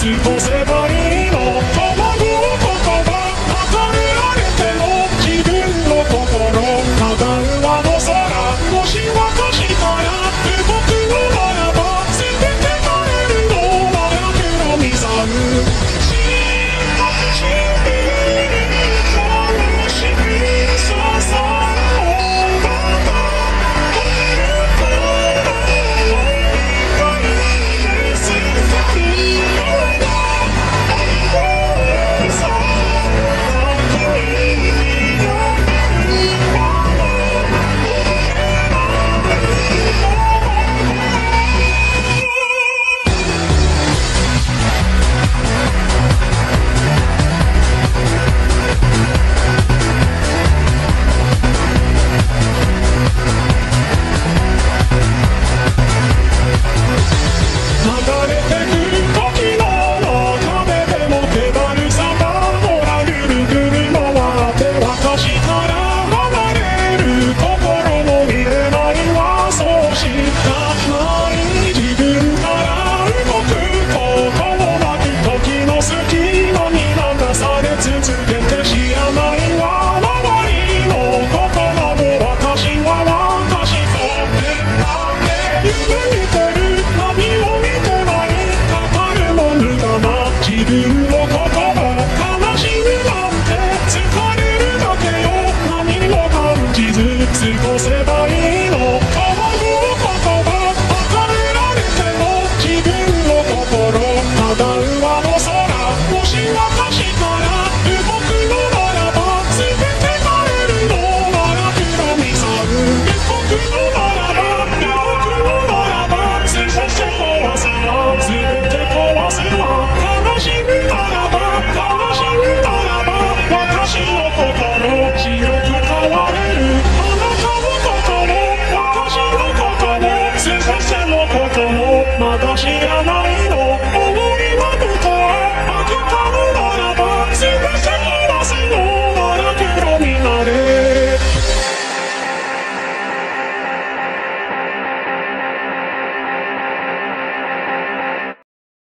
Super